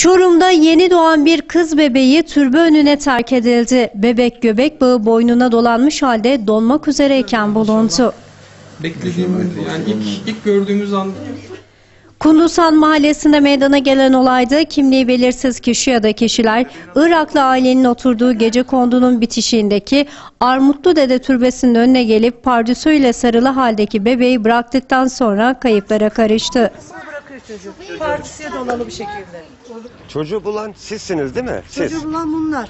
Çorum'da yeni doğan bir kız bebeği türbe önüne terk edildi. Bebek göbek bağı boynuna dolanmış halde donmak üzereyken bulundu. Beklediğim yani ilk, ilk gördüğümüz an Kundusan mahallesinde meydana gelen olayda kimliği belirsiz kişi ya da kişiler Iraklı ailenin oturduğu gece kondunun bitişiğindeki Armutlu Dede Türbesi'nin önüne gelip pardüsüyle sarılı haldeki bebeği bıraktıktan sonra kayıplara karıştı. Tabii çocuk. Partisiye donalı bir şekilde. Çocuğu bulan sizsiniz değil mi? Siz. Çocuğu bulan bunlar.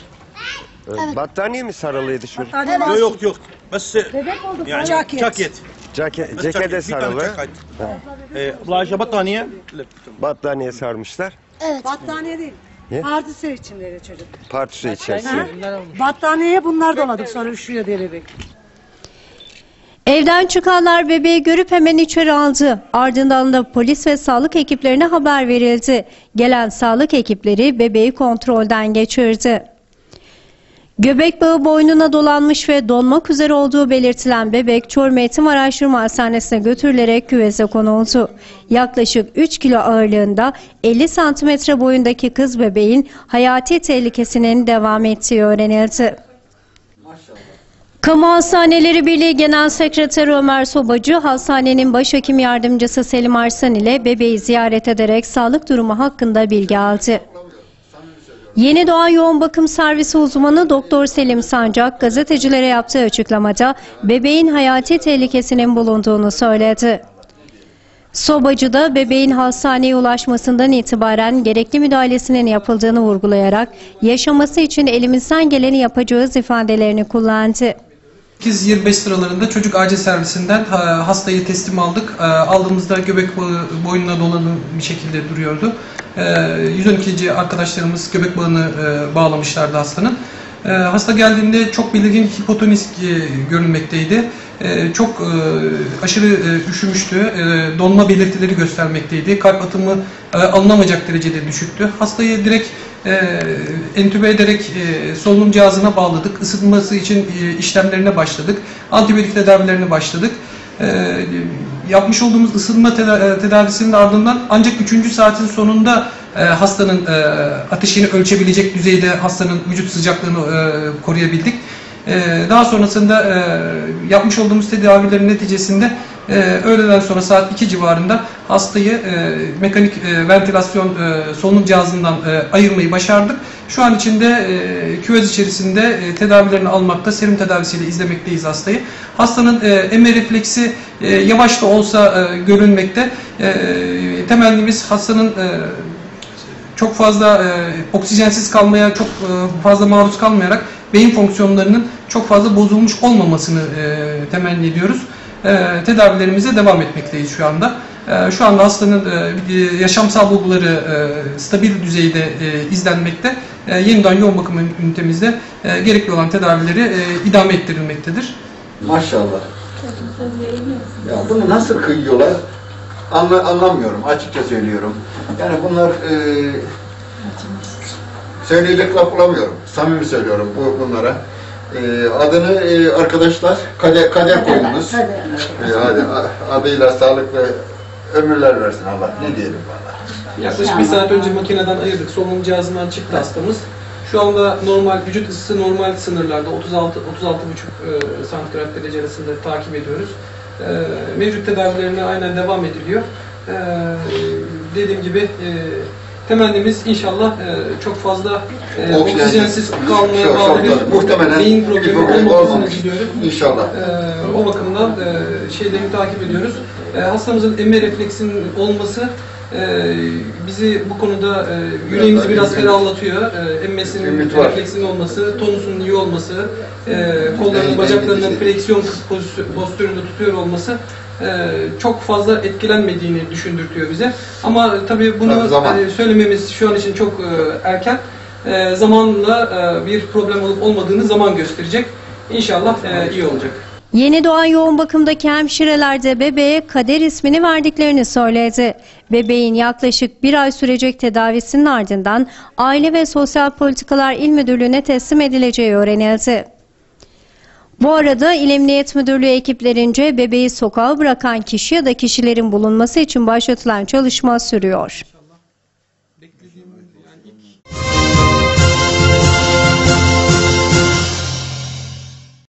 Ee, Battaniye mi sarılıydı şurada? Battaniye Yok yok yok. Mesela Bebek oldu. yani Ceket. ceket. ceket. Ceket de sarılı. tane. Ee, battaniye. Battaniye sarmışlar. Battaniye değil. Ne? Partisi içinleri çocuk. Partisi için. Battaniyeye bunlar doladık sonra üşüyor diye bebek. Evden çıkanlar bebeği görüp hemen içeri aldı. Ardından da polis ve sağlık ekiplerine haber verildi. Gelen sağlık ekipleri bebeği kontrolden geçirdi. Göbek bağı boynuna dolanmış ve donmak üzere olduğu belirtilen bebek Çorum Eğitim Araştırma Hastanesi'ne götürülerek küveze konuldu. Yaklaşık 3 kilo ağırlığında 50 santimetre boyundaki kız bebeğin hayati tehlikesinin devam ettiği öğrenildi. Kamu Hastaneleri Birliği Genel Sekreteri Ömer Sobacı, hastanenin başhekim yardımcısı Selim Arslan ile bebeği ziyaret ederek sağlık durumu hakkında bilgi aldı. Yeni doğan yoğun bakım servisi uzmanı Doktor Selim Sancak gazetecilere yaptığı açıklamada bebeğin hayati tehlikesinin bulunduğunu söyledi. Sobacı da bebeğin hastaneye ulaşmasından itibaren gerekli müdahalesinin yapıldığını vurgulayarak yaşaması için elimizden geleni yapacağız ifadelerini kullandı. 8-25 sıralarında çocuk acil servisinden ha, hastayı teslim aldık. E, Aldığımızda göbek bağı boynuna dolalı bir şekilde duruyordu. E, 112. arkadaşlarımız göbek bağını e, bağlamışlardı hastanın. E, Hasta geldiğinde çok belirgin hipotonik e, görünmekteydi. E, Çok e, aşırı e, üşümüştü. Donma belirtileri göstermekteydi. Kalp atımı e, alınamayacak derecede düşüktü. Hastayı direkt entübe ederek solunum cihazına bağladık. Isıtması için işlemlerine başladık. Antibiyotik tedavilerine başladık. Yapmış olduğumuz ısınma teda- tedavisinin ardından ancak 3. saatin sonunda hastanın ateşini ölçebilecek düzeyde hastanın vücut sıcaklığını koruyabildik. E, daha sonrasında e, yapmış olduğumuz tedavilerin neticesinde e, öğleden sonra saat 2 civarında hastayı e, mekanik ventilasyon solunum cihazından ayırmayı başardık. Şu an içinde e, küvez içerisinde tedavilerini almakta, serum tedavisiyle izlemekteyiz hastayı. Hastanın e, eme refleksi yavaş da olsa e, görünmekte. Temennimiz hastanın çok fazla e, oksijensiz kalmaya, çok e, fazla maruz kalmayarak beyin fonksiyonlarının çok fazla bozulmuş olmamasını e, temenni ediyoruz. E, tedavilerimize devam etmekteyiz şu anda. E, şu anda hastanın e, yaşamsal bulguları e, stabil düzeyde e, izlenmekte. E, yeniden yoğun bakım ünitemizde e, gerekli olan tedavileri e, idame ettirilmektedir. Maşallah. Ya bunu nasıl kıyıyorlar? Anla, anlamıyorum. Açıkça söylüyorum. Yani bunlar e, söyleyecek laf bulamıyorum. Samimi söylüyorum bu bunlara. E, adını e, arkadaşlar kader, kader koydunuz. E, hadi adıyla sağlıklı ömürler versin Allah. Ne diyelim valla. Yaklaşık bir saat önce makineden ayırdık. Solunum cihazından çıktı hastamız. Şu anda normal vücut ısısı normal sınırlarda 36 36,5 e, santigrat derece arasında takip ediyoruz. E, mevcut tedavilerine aynen devam ediliyor. E, dediğim gibi e, temennimiz inşallah e, çok fazla e, Oksijensiz- kalmaya bağlı bir muhtemelen beyin problemi problem olmamasını diliyorum. İnşallah. Ee, o bakımdan e, şeylerini takip ediyoruz. E, hastamızın emme refleksinin olması e, bizi bu konuda e, yüreğimizi biraz ferahlatıyor. E, emmesinin refleksinin olması, tonusunun iyi olması, e, kollarının, bacaklarının birinci- fleksiyon postüründe tutuyor olması e, çok fazla etkilenmediğini düşündürtüyor bize. Ama tabii bunu Tabii zaman. e, söylememiz şu an için çok e, erken. E, zamanla e, bir problem olup olmadığını zaman gösterecek. İnşallah e, iyi olacak. Yeni doğan yoğun bakımdaki hemşireler de bebeğe Kader ismini verdiklerini söyledi. Bebeğin yaklaşık bir ay sürecek tedavisinin ardından Aile ve Sosyal Politikalar İl Müdürlüğü'ne teslim edileceği öğrenildi. Bu arada İl Emniyet Müdürlüğü ekiplerince bebeği sokağa bırakan kişi ya da kişilerin bulunması için başlatılan çalışma sürüyor.